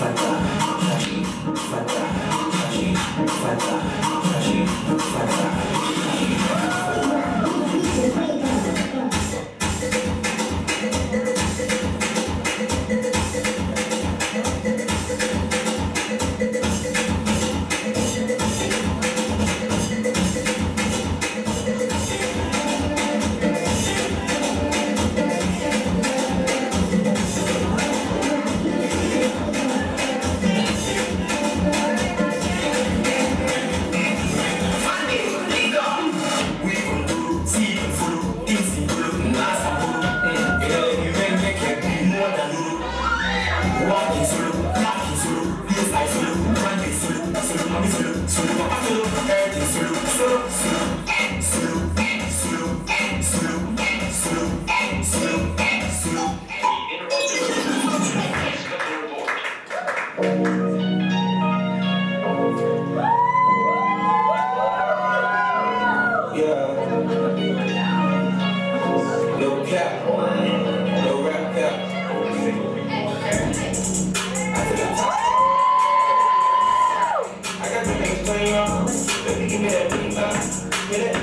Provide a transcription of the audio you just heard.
Yeah. No cap. Get it?